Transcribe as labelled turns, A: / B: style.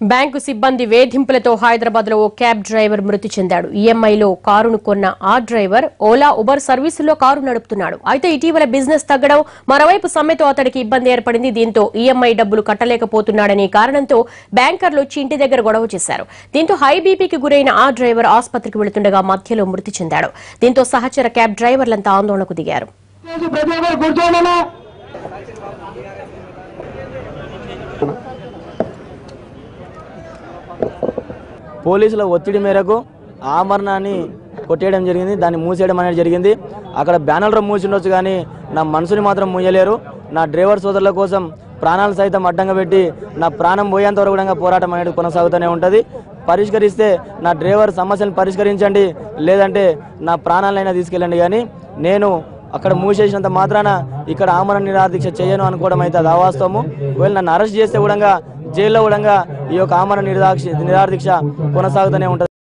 A: Bank సిబ్బంది వేధింపులతో హైదరాబాద్లో ఓ cab driver మృతి చెందాడు. ఈఎంఐలో కారును కొన్న ఆ డ్రైవర్ ఓలా ఉబర్ సర్వీసుల్లో కారు నడుపుతున్నాడు. అయితే ఇటీవల బిజినెస్ తగ్గడం మరోవైపు సమ్మెతో అతడికి ఇబ్బంది ఏర్పడింది. దీంతో ఈఎంఐ డబ్బులు కట్టలేకపోతున్నాడనే కారణంతో బ్యాంకర్లు వచ్చి ఇంటి దగ్గర గొడవ చేశారు. దీంతో హై బీపీకి గురైన ఆ డ్రైవర్ ఆసుపత్రికి వెళుతుండగా మధ్యలో మృతి చెందాడు. దీంతో సహచర క్యాబ్ డ్రైవర్లంతా ఆందోళనకు దిగారు.
B: ప్రతి
C: పోలీసుల ఒత్తిడి మేరకు ఆమరణాన్ని కొట్టేయడం జరిగింది. దాన్ని మూసేయడం అనేది జరిగింది. అక్కడ బ్యానర్లు మూసిండొచ్చు కానీ నా మనసుని మాత్రం మూయలేరు. నా డ్రైవర్ సోదరుల కోసం ప్రాణాలు సైతం అడ్డంగా పెట్టి నా ప్రాణం పోయేంత వరకు కూడా పోరాటం అనేది కొనసాగుతూనే ఉంటుంది. పరిష్కరిస్తే నా డ్రైవర్ సమస్యను పరిష్కరించండి. లేదంటే నా ప్రాణాలైనా తీసుకెళ్ళండి కానీ నేను అక్కడ మూసేసినంత మాత్రాన ఇక్కడ ఆమరణ నిరాదీక్ష చేయను అనుకోవడం అయితే అది అవాస్తవము. ఒకవేళ నన్ను అరెస్ట్ చేస్తే కూడా జైల్లో కూడా ఈ యొక్క ఆమరణ నిరాక్ష నిరాదీక్ష కొనసాగుతూనే ఉంటుంది.